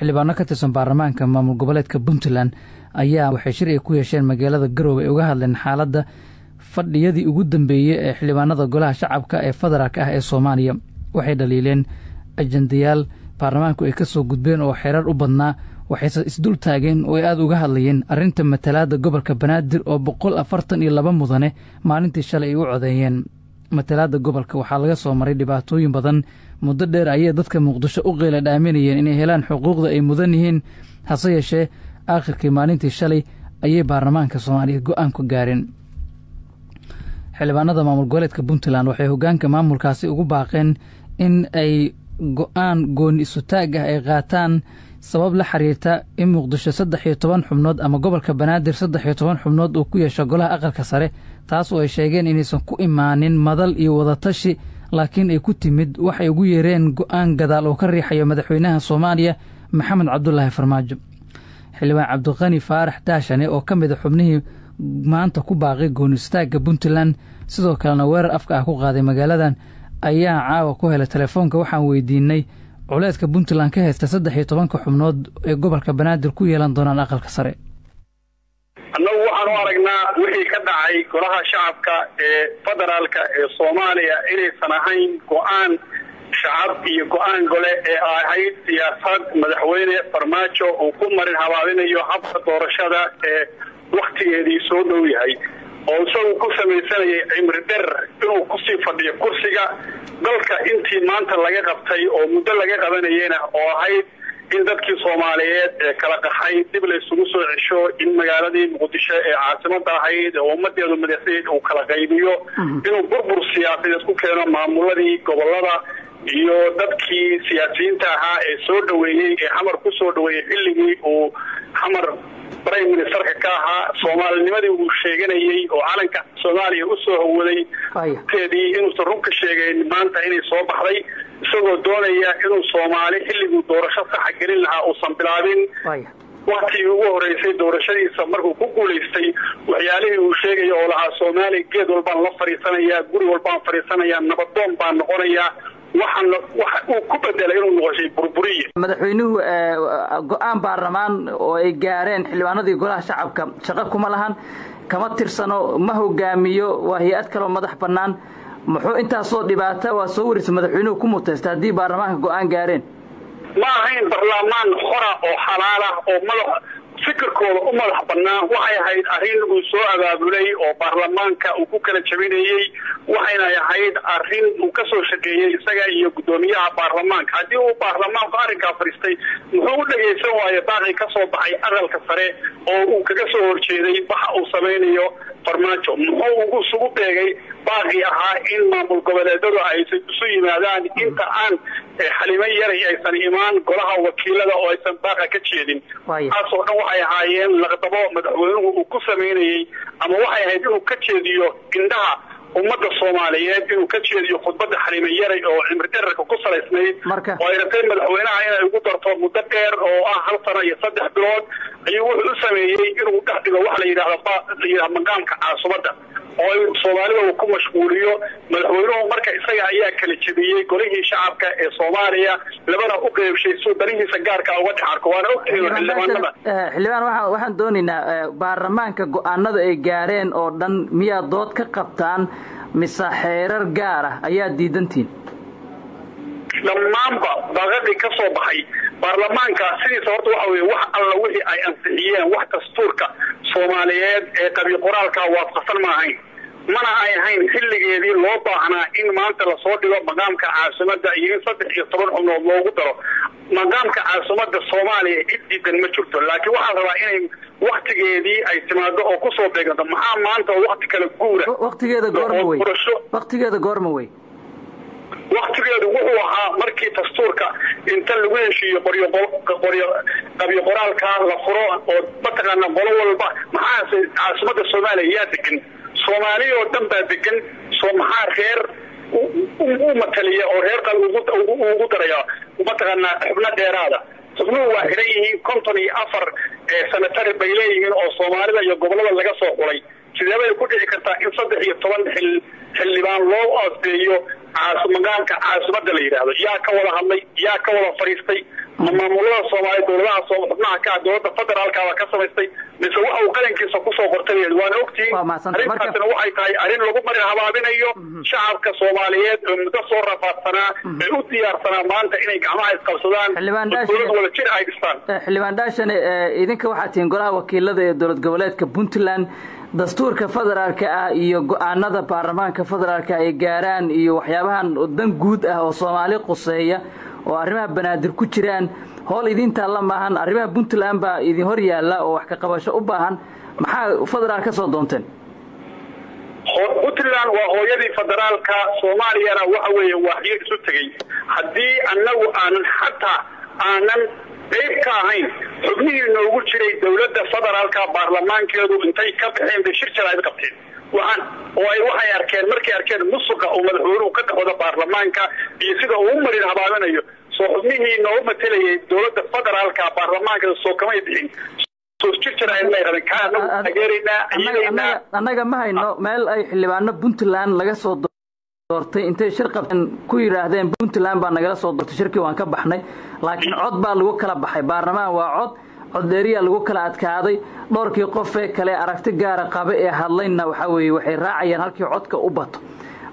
xildhibaano ka tirsan baarlamaanka maamul goboleedka puntland ayaa waxay shir ay ku yeesheen magaalada garoowe ay uga hadleen xaaladda fadhiyadii ugu dambeeyey ee xildhibaanada golaha shacabka ee federaalk ah ee soomaaliya. Waxay dhaliileen ajandayaal baarlamaanku ay ka soo gudbeen oo xeerar u badnaa waxayse isdul taageen oo ay aada uga hadlayeen arrinta matalaadda gobolka banaadir oo boqol afartan iyo laba mudane maalintii shalay ay u codeeyeen. Matalaadda gobolka waxaa laga soo maray dhibaatooyin badan muddo dheer ayay dadka muqdisho u qeyla dhaaminayeen inay helaan xuquuqda ay mudan yihiin hase yeeshee aakhirkii maalintii shalay ayay baarlamaanka soomaaliya go'aan ku gaareen. Xildhibaanada maamul goboleedka puntland waxay hoggaanka maamulkaasi ugu baaqeen in ay go'aan gooni isutaag ah ay qaataan sabab la xiriirta in muqdisho saddex iyo toban xubnood ama gobolka banaadir saddex iyo toban xubnood uu ku yeesho golaha aqalka sare taas oo ay sheegeen inaysan ku imaanin madal iyo wadatashi laakiin ay ku timid waxay ugu yeereen go'aan gadaal oo ka riixayo madaxweynaha soomaaliya maxamed cabdulaahi farmaajo. Xildhibaan cabdiqani faarax daashane oo ka mid a xubnihii maanta ku baaqay gooni istaagga puntland sidoo kalena weerar afka ah ku qaaday magaaladan ayaa caawa ku helay telefoonka waxaan weydiinay culeedka puntland ka haysta saddex iyo tobanka xubnood ee gobolka banaadir ku yeelan doonaan aqalka sare annagu waxaan u aragnaa wixii ka dhacay golaha shacabka ee federaalka ee soomaaliya inaysan ahayn go'aan shacab iyo go'aan gole ee ahayd siyaasad madaxweyne farmaajo uu ku marin habaabinayo habka doorashada ee wakhtigeedii soo dhow yahay. Oo isagu ku samaysanayay cimri dher inuu ku sii fadhiyo kursiga. Dalka intii maanta laga qabtay oo muddo laga qabanayena oo ahayd in dadkii soomaaliyeed ee kala qaxay dib la isugu soo cesho in magaaladii muqdisho ee caasimada ahayd oo ummadeedu madaxdeed uu kala qaybiyo. Inuu burbur siyaasadeed ku keeno maamuladii gobollada iyo dadkii siyaasiyiinta ahaa ee soo dhaweeyey ee xamar ku soo dhaweeyey xilligii uu xamar prime ministerka ka ahaa soomaalinimadii uu sheeganayey oo calanka soomaaliya u soo hawaday teedii inuusan run ka sheegayn maanta inay soo baxday isagoo doonaya inuu soomaali xilliguu doorasho saxa gelin lahaa uusan bilaabin. Waktigii ugu horeysay doorashadiisa markuu ku guulaystay waxyaalihii uu sheegaya oo lahaa soomaaliya geed walbaan la fadhiisanayaa guri walbaan fadhiisanayaa nabadoon baan noqonayaa uu ku bedelay inuu noqoshay burburiye. Madaxweynuhu go'aan baarlamaan oo ay gaareen xildhibaanadii golaha shacabka. Shaqo kuma lahan kama tirsano ma hogaamiyo waa hay'ad kaloo madax bannaan. Muxuu intaasoo dhibaata waa soo warisa madaxweynuhu ku mutaysta haddii baarlamaanka go'aan gaareen. Ma ahayn baarlamaan xora oo xalaal ah oo madax fikirkooda u madax bannaan waxay ahayd arrin uu soo abaabulay oo baarlamaanka uu ku kala jabinayey waxayna ahayd arrin uu ka soo shaqeeyey isaga iyo guddoomiyaha baarlamaanka. Haddii uu baarlamaanku arrinkaa fadhiistay muxuu u dhegaysan waayo baaqii ka soo baxay aqalka sare oo uu kaga soo horjeeday waxa uu samaynayo farmaajo. Muxuu ugu isugu beegay baaqii ahaa in maamul goboleedadu ay isu yimaadaan inta aan xalimo yaray aysan imaan golaha wakiilada oo aysan baaqa ka jeedin. Taasoo dhan waxay ahaayeen laqdabo madaxweynuhu uu ku samaynayey ama waxay ahayd inuu ka jeediyo indhaha ummadda soomaaliyeed inuu ka jeediyo khudbadda xalimo yaray oo cimri dherarka ku salaysnayd oo ay rabtay madaxweynaha inay ugu darto muddo dheer oo ah hal sano iyo saddex bilood ayuu wuxuu u sameeyey inuu dhex dhigo waxa la yidhahda maqaamka caasubadda oo ay soomaalida uu ku mashquuliyo madaxweynuhu marka isaga ayaa kala jebiyey golihii shacabka ee soomaaliya labana u qeybshay suu danihiisa gaarka uga dhex arko waana ogtihiin xildhibaanada xildhibaan waa waxaan doonaynaa baarlamaanka go'aanada ay gaareen oo dhan miyaa dood ka qabtaan mise xeerar gaar ah ayaa diidantiin? Dhammaanba baaqadii ka soo baxay baarlamaanka sidiisa horta waxa weye wax alla wixii ay ansixiyeen wax dastuurka soomaaliyeed ee qabi qoraalka waafaqsan ma ahayn mana ay ahayn xilligeedii loo baahnaa in maanta la soo dhigo maqaamka caasimada iyo in saddex iyo toban xubnood loogu daro maqaamka caasimada soomaaliya cid diidan ma jirto. Laakiin waxaa rabaa inay waktigeedii ay timaado oo ku soo beeganto maxaa maanta wakti kala guura. Waktigeeda goorma wey waktigeedu wuxuu ahaa markii dastuurka inta lagu heshiiyo qabyo qoraalka la furo oo mataqaana qolo walba. Maxaa caasimada soomaaliya yaa degan soomaaliya oo dhan baa degan soo maxaa reer u mataliya oo reer qal ugu daraya. Mataqaanaa xubno dheeraada. Xubnuhu waa xiran yihiin konton iyo afar sanatari bay leeyihiin oo soomaalida iyo gobollada laga soo xulay sideebay ku dhici kartaa in saddex iyo toban xildhibaan loo asbeeyo maqaamka caasimada la yidhaahdo? Yaa ka wada hadlay yaa ka wada fadhiistay maamulada soomaaliya dowladaha xubnaha ka ah dowladda federaalkaaba ka samaystay mise waxa uu qarankiisa ku soo qortay waana ogtihiin arrintaasina waxay tahay arrin lagu marin habaabinayo shacabka soomaaliyeed oo muddo soo rafaadsanaa ee u diyaarsanaa maanta inay gacmaha isqabsadaan dowlad wada jir ay dhistaan. Xildhibaan dhaashane idinka waxaa tihiin golaha wakiilada ee dowlad goboleedka puntland dastuurka federaalka ah iyo go'aanada baarlamaanka federaalka ay gaaraan iyo waxyaabahan dan guud ah oo soomaali quseeya oo arrimaha banaadir ku jiraan howl idiin taalla maahan arrimaha puntland baa idin hor yaalla oo wax ka qabasho u baahan. Maxaa federaal ka soo doonteen puntland waa hooyadii federaalka soomaaliyana waxa weeye waaxyo isu tegey. Haddii annagu aanan xataa aanan qayb ka ahayn xubnihii noogu jiray dowladda federaalka baarlamaankeedu intay ka baxeen bay shir qabteen waxaan oo ay waxay arkeen markay arkeen musuqa uu madaxweynuhu ka dhexooda baarlamaanka iyo sida uu u marin habaabinayo soo xubnihii noogu matelayay dowladda federaalka baarlamaankeeda soo kamay bixin. Annaga ma hayno meel ay xildhibaano puntland laga soo doortay. Intay shir qabteen ku yidhaahdeen puntland baa nagala soo doortay. Shirkii waan ka baxnay. Laakiin cod baa lagu kala baxay. Baarlamaan waa cod coddheeriyaa lagu kala adkaaday dhowrkii qofee kale aragti gaara qaba ee hadlayna waxaa weeye waxay raacayaan halkii codka u bato.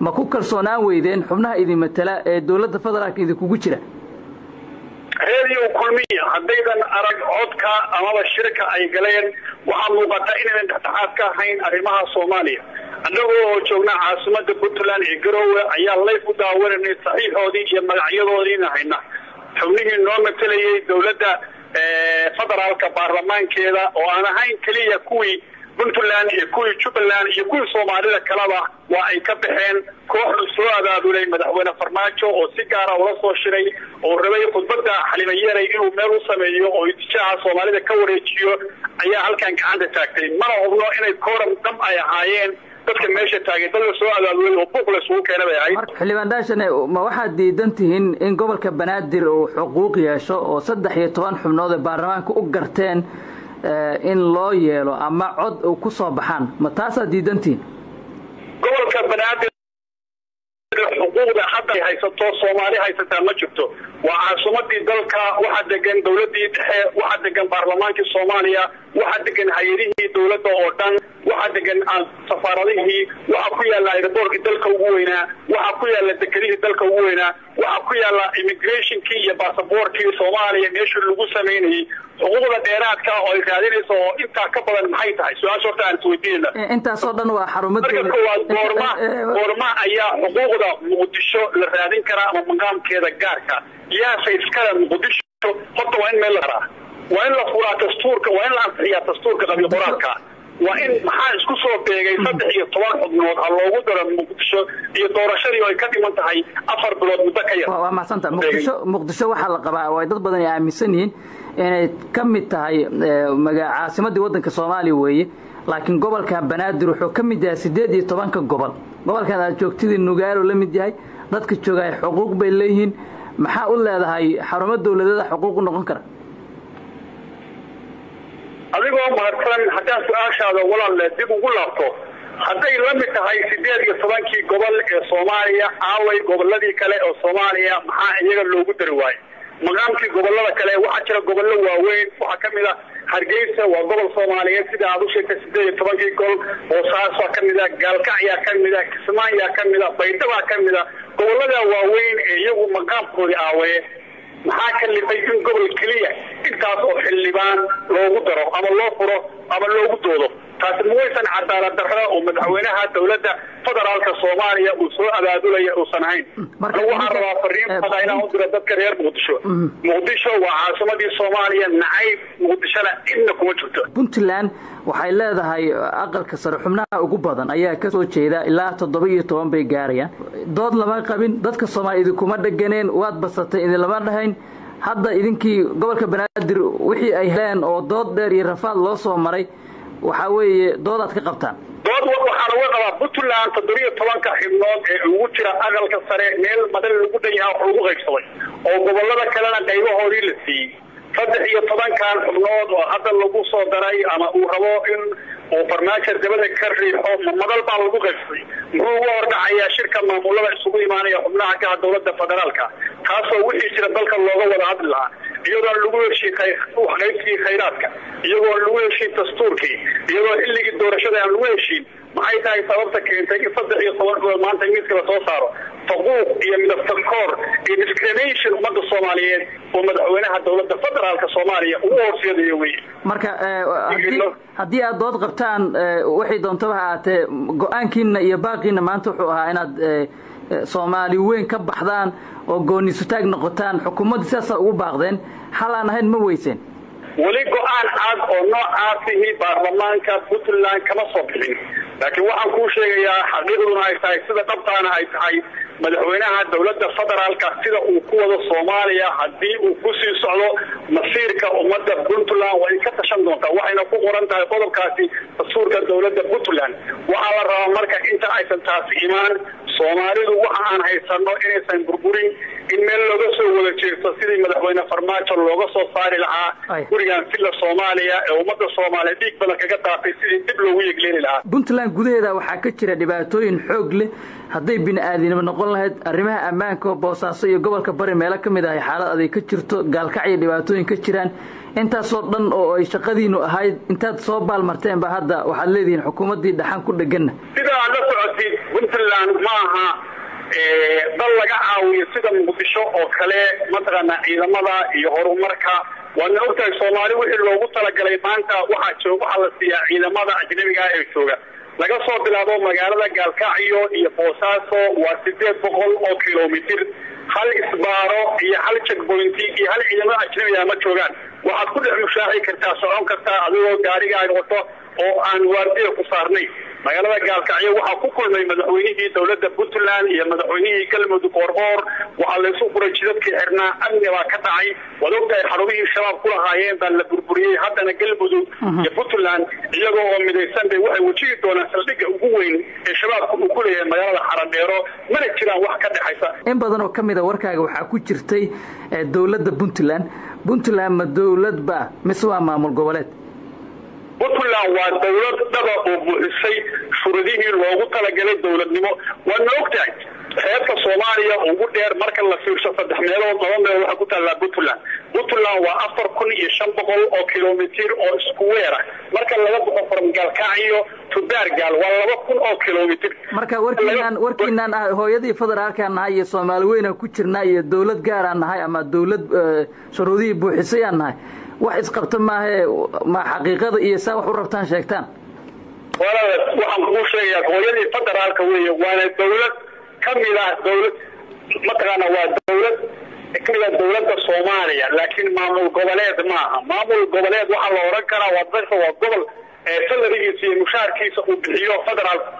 Ma ku kalsoonaan weydeen xubnaha idin matala ee dowladda federaalka idinkugu jira? Reediyo kulmiya haddaydan arag codka amaba shirka ay galeen waxaa muuqata inaynan dhexdhexaad ka ahayn arrimaha soomaaliya. Annagoo oo joognaa caasimada puntland ee garoowe ayaa layf u daawananay saxiixoodii iyo magacyadoodiina hayna. Xubnihii noo matelayay dowladda federaalka baarlamaankeeda oo aan ahayn keliya kuwii puntland iyo kuwii jubbaland iyo kuwii soomaalida kaleba waa ay ka baxeen kooxdu soo abaabulay madaxweyne farmaajo oo si gaara ula soo shiray oo rabay khudbadda xalimayeeray inuu meel u sameeyo oo itijaaha soomaalida ka wareejiyo ayaa halkan gacanta taagtay. Mana hubno inay kooram dhab ay ahaayeen dadka meesha taagay dad la soo abaabulay oo buuq la isugu keena bay ahayd. Xildhibaan dhaashane ma waxaad diidan tihiin in gobolka banaadir uu xuquuq yeesho oo saddex iyo toban xubnood ee baarlamaanka u garteen in loo yeelo ama cod u ku soo baxaan. Ma taasaad diidantihiin gobolka banaadir xuquuqda hadda ay haysato soomaali haysataa ma jirto. Waa caasimadii dalka waxaa degan dowladii dhexe waxaa degan baarlamaankii soomaaliya waxaa degan hay'adihii dowladda oo dhan waxaa degan safaaradihii waxaa ku yaalla aeroboorkii dalka ugu weynaa waxaa ku yaalla dekedihii dalka ugu weynaa waxaa ku yaalla immigrationkii iyo baasaboorkii soomaaliya meeshii lagu samaynayay xuquuqda dheeraadka oo ay raadinayso oo intaa ka badan maxay tahay? Su'aasha horta aan isweydiinayna intaasoo dhan waa xarumo marka koowaad goorma goorma ayaa xuquuqda muqdisho la raadin karaa ama maqaamkeeda gaarka. Yaase iskale muqdisho horta waa in meel la waa in la furaa dastuurka waa in la ansixiyaa dastuurka qabiil qoraalka waa in maxaa isku soo beegay saddex iyo toban xubnood ha loogu daro muqdisho iyo doorashadii oo ay ka dhiman tahay afar bilood muddo ka yar. Waa macsanta muqdisho muqdisho waxaa la qabaa. Oo dad badan ay aaminsan yihiin inay ka mid tahay maga caasimadii waddanka soomaaliya weeye. Laakiin gobolka banaadir wuxuu ka mid yahay siddeed iyo tobanka gobol. Gobolkan aad joogtidii nugaalo la mid yahay. Dadka joogaay xuquuq bay leeyihiin. Maxaa u leedahay xarumo dowladeeda xuquuq u noqon kara adigoo mahadsan haddaan su'aashaada walaalle dib ugu laabto. Hadday la mid tahay siddeed iyo tobankii gobol ee soomaaliya aaway gobolladii kale oo soomaaliya maxaa iyaga loogu dari waayo maqaamkii gobollada kale waxaa jira gobollo waaweyn waxaa ka mid a hargeysa waa gobol soomaaliyeed sida aad u sheegtay siddeed iyo tobankii gol boosaasaa ka mid a gaalkacyaa ka mid a kismaayaa ka mid a baydhabaa ka mid a gobollada waaweyn ee iyagu maqaamkoodii aawaye maxaa kalifay in gobol keliya? Intaas oo xildhibaan loogu daro ama loo furo ama loogu doodo taasi ma waysan cadaalad darra oo madaxweynaha dowladda federaalka soomaaliya uu soo abaabulaya uusan ahayn anigu waxaan rabaa fariintada inaan u diro dadka reer muqdisho. Muqdisho waa caasimadii soomaaliya nacayb muqdishona cidna kuma jirto. Puntland waxay leedahay aqalka sare xubnaha ugu badan ayaa ka soo jeeda ilaa toddoba iyo toban bay gaarayaan. Dood lama qabin dadka soomaaliya idinkuma dheganeen waad basatay idinlama dhahayn. Hadda idinkii gobolka banaadir wixii ay heleen oo dood dheer iyo rafaad loo soo maray waxaa weeye doodaad ka qabtaan. Dood waxaana uga qabaa puntland toddobiyo tobanka xibnood ee ugu jira aqalka sare meel madal lagu dhan yaha wax lagu qaybsaday oo gobollada kalena qaybahoodii la siiyey. Saddex iyo tobankan xubnood oo hadda lagu soo daray ama uu rabo in uu farmaajo dabada ka riixo madal baa lagu qaybsaday muxuu uga hordhacayaa shirka maamulada isugu imaanaya xubnaha kaha dowladda federaalka taasoo wixii jira dalka looga wada hadli lahaa iyadoon lagu heshiin qaybsigii khayraadka iyagoon lagu heshiin dastuurkii iyadoo xilligii doorashada aan lagu heshiin maxay tahay sababta keentay in saddex iyo toban bilood maanta miiska la soo saaro? Faquuq iyo midabta koor iyo discrimination ummadda soomaaliyeed oo madaxweynaha dowladda federaalka soomaaliya ugu horseedayo wey marka haddii aad dood qabtaan waxay doontaba ha ahaatee go'aankiina iyo baaqiina maanta wuxuu ahaa inaad soomaali weyn ka baxdaan oo goonisutaag noqotaan xukuumadda sidaasaa ugu baaqdeen xal aan ahayn ma weyseen weli go'aan cad oo noocaasihi baarlamaanka puntland kama soo bixin. Laakiin waxaan kuu sheegayaa xaqiiqduna ay tahay sida dhabtaana ay tahay madaxweynaha dowladda federaalka sida uu ku wado soomaaliya haddii uu ku sii socdo masiirka ummadda puntland. Way ka tashan doontaa waxayna ku qoran tahay qodobkaasi dastuurka dowladda puntland. Waxaa la rabaa marka inta aysan taasi imaan soomaalidu waxa aan haysano inaysan burburin in meel looga soo wada jeesto sidii madaxweyne farmaajo looga soo saari lahaa gurigan sila soomaaliya ee ummadda soomaaliya dhiig badan kaga daatay sidii dib loogu yegleeli lahaa puntland gudaheeda waxaa ka jira dhibaatooyin xoog leh. Hadday bini-aadinimo noqon lahayd arrimaha ammaanka boosaaso iyo gobolka bari meelo ka mid ahay xaalad aday ka jirto gaalkacyo dhibaatooyin ka jiraan. Intaasoo dhan oo ay shaqadiinu ahayd intaad soo baalmarteenba hadda waxaad leedihiin xukuumaddii dhaxan ku dheganna sida aad la socotid puntland ma aha dal laga caawiyo sida muqdisho oo kale mataqaanaa ciidamada iyo horumarka. Waadna ogtahay soomaali wixii loogu talagalay maanta waxaa la siiyaa ciidamada ajnabiga ah ee jooga. Laga soo bilaabo magaalada gaalkacyo iyo boosaaso waa sideed boqol oo kilomitir. Hal isbaaro iyo hal checkpointi iyo hal ciidamada ajnabiga ma joogaan. Waxaad ku dhex mushaaci kartaa socon kartaa adigoo gaarigaaga wato oo aan waardiya ku saarnay magaalada gaalkacyo waxaa ku kulmay madaxweynihii dowladda puntland iyo madaxweynihii galmudug qoorqoor waxaa laysu furay jidadkii xirnaa amni baa ka dhacay. Waad ogtahay xarumihii shabaab ku lahaayeen baa la burburiyey haddana galmudug iyo puntland iyagoo oo midaysan bay waxay wajihi doonaan saldhigga ugu weyn ee shabaabka uu ku leeyahay magaalada xaradheero mana jiraan wax ka dhexaysa. In badan oo ka mid a warkaaga waxaa ku jirtay dowladda puntland. Puntland ma dowlad ba mise waa maamul goboleed puntland waa dowlad dhaba oo buuxisay shuruudihii loogu talagalay dowladnimo waadna ogtahay xeebta soomaaliya ugu dheer marka la fiirsho saddex meelood laba meelood waxaa ku taallaa puntland. Puntland waa afar kun iyo shan boqol oo kilomitir oo isku weer ah marka laga baxo from gaalkacyo to baargaal waa laba kun oo kilomitir. Marka warkiinaan warkiinaan ah hooyadii federaalkaan nahay iyo soomaali weynaan ku jirnaa iyo dowlad gaaraan nahay ama dowlad shuruudihii buuxisayaan nahay wax isqabta maahae ma xaqiiqada iyo saa wax u rabtaan sheegtaan? Walaal waxaan kuu sheegayaa hooyadii federaalka weeye waana dowlad ka mid ah dowlad mataqaana waa dowlad ka mid ah soomaaliya laakiin maamul goboleed maaha. Maamul goboleed waxaa la oran karaa waa dadka waa gobol salarigiisa iyo mushaarkiisa uu bixiyo federaalka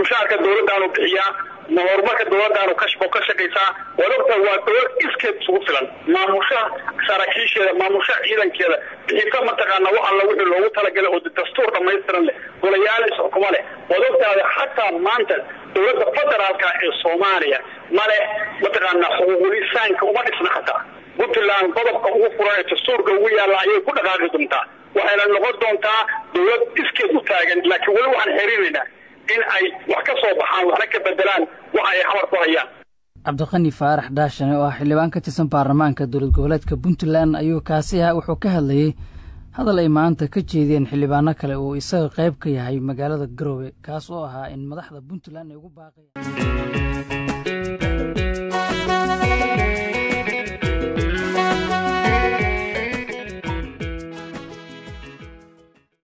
mushaarka dowladdaanu bixiyaa ma horumarka dowladdaanu ka shaqaysaa. Waad ogtahay waa dowlad iskeed isugu filan. Maamusha saraakiisheeda maamusha ciidankeeda bixisa mataqaana wax alla wixii loogu talagalay oo dastuur dhamaystiran leh golayaal isxukuma leh. Waad ogtahay xataa maanta dowladda federaalka ee soomaaliya male mataqaana xuquuqulisaanka uma dhisna xataa? Puntland qodobka ugu furan ee dastuurka ugu yaalla ayay ku dhaqaaqi doontaa. Waxayna noqon doontaa dowlad iskeed u taagan laakiin weli waxaan xerinaynaa in ay wax ka soo baxaan waxna ka bedelaan waxa ay xamar ku hayaan. Cabdiqani faarax dhaashane oo ah xildhibaan ka tirsan baarlamaanka dowlad goboleedka puntland ayuu kaasi ah wuxuu ka hadlayey hadal ay maanta ka jeediyeen xildhibaano kale oo isaga qayb ka yahay magaalada garoowe kaas oo ahaa in madaxda puntland ay ugu baaqayaan